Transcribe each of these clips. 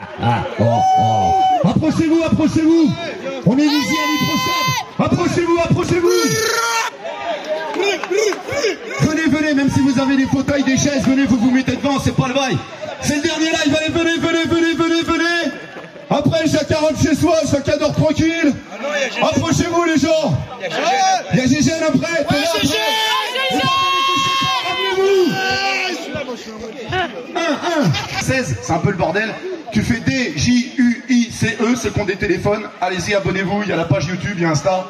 Ah, oh, oh. Approchez-vous, approchez-vous. On est ici à. Approchez-vous, approchez-vous. Venez, venez, même si vous avez des fauteuils, des chaises, venez, vous vous mettez devant, c'est pas le bail. C'est le dernier live, allez, venez, venez, venez, venez, venez. Après, chacun rentre chez soi, chacun dort tranquille. Approchez-vous, les gens. Il y a Gégène après. Ramenez-vous. 1, 1. 16, c'est un peu le bordel. Tu fais D, J, U, I, C, E, c'est qu'on des téléphones. Allez-y, abonnez-vous, il y a la page YouTube, il y a Insta.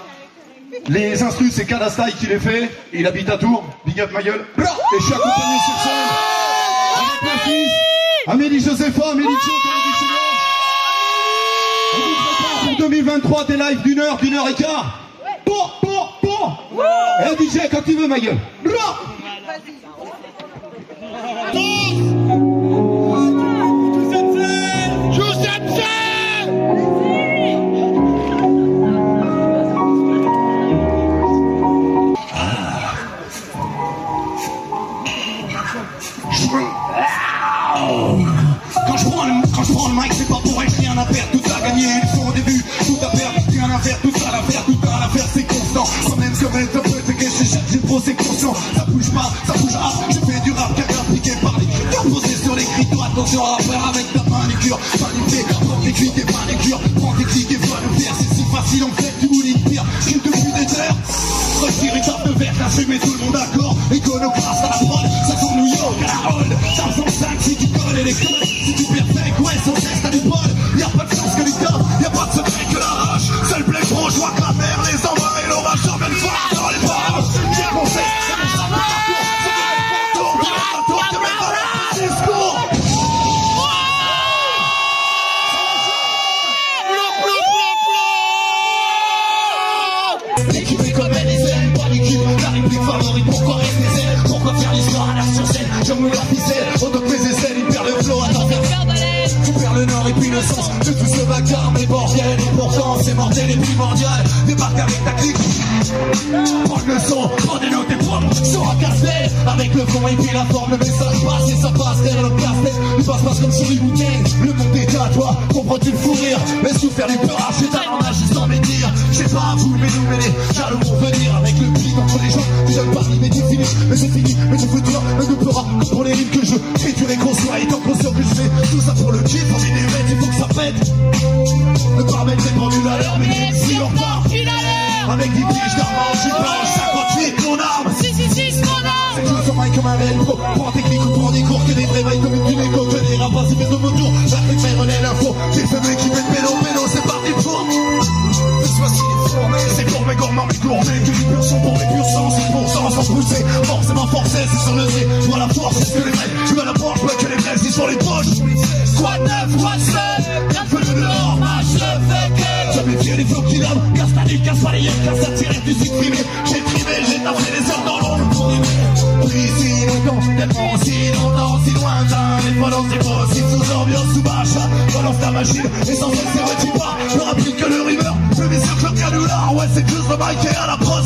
Les instrus, c'est Kadastai qui les fait. Il habite à Tours. Big up ma gueule. Et je suis accompagné sur scène avec ma fils, Amélie Josepha, Amélie Tchou, Amélie Tchou. On vous prépare pour 2023 des lives d'une heure, d'une heure et quart. Pour, pour, pour. Et un DJ quand tu veux ma gueule. Quand je prends le, quand je prends le mic, c'est pas pour être rien à perdre, tout à gagner, il faut au début, tout à perdre, rien à faire, tout à la faire, tout à la faire, c'est constant. Quand même, comme être un peu de cash, j'ai trop, c'est conscient. Ça bouge pas, ça bouge pas, je fais du rap, car appliqué par l'écriture, posé sur l'écriture, attention à faire avec ta manicure, manipulé, prends tes cuits, tes manicures, prends tes clics et va le faire, c'est si facile, en fait, voulais pire, je depuis des heures. Retire de verre, fumé tout le monde d'accord, iconoclaste à la prod, L'équipe comme zen, pas l'équipe, la réplique favorite, pourquoi rester zen Pourquoi faire l'histoire à l'air sur scène Je me la ficelle, autant que mes aisselles, il perd le flow, attends Tu perds le nord et puis le sens de tout ce vacarme, mais bordel Et pourtant c'est mortel et primordial Débarque avec ta clique Prends le son, prends des notes et pommes un casse avec le vent et puis la forme Le message passe et ça passe derrière le casse-tête Il passe passe comme sur une bouteille. Le monde est à toi, comprends-tu le fou rire? Laisse tout faire les peurs, j'ai ta nous mêler Jaloux vont venir avec le beat entre les gens. Tu donnes pas mais tu finis, mais c'est fini Mais tu futur, mais ne pleura pour les rimes que je J'écris et conçois, étant conscient que je fais. Tout ça pour le kiff, en millimètres, il faut que ça pète. Le paramètre est pendu à l'heure, mais les MC en retard avec des pièges d'armes, j'y parle 58, mon arme. C'est tout sur comme un réel pro. Prends technique ou prends des cours Que des vrais bails Pour mes Que du pur son pour les purs sang 100% sans pousser Forcément forcé c'est sur le nez. Je vois la force c'est ce que les vrais Tu vois la je vois que les vrais C'est sur les poches. 9, squad 7 Feu de dehors, match le fait que Jamais vieux les flots qui l'homme Casse ta nuque, casse pas les yeux Casse ta tirette du supprimé J'ai primé, j'ai taffé les heures dans l'ombre Pris si longtemps, tellement si longtemps, si lointain Les volants c'est possible sous ambiance sous bâche. Balance ta machine, essentiel c'est vrai tu Je que le rumeur, le vicieux que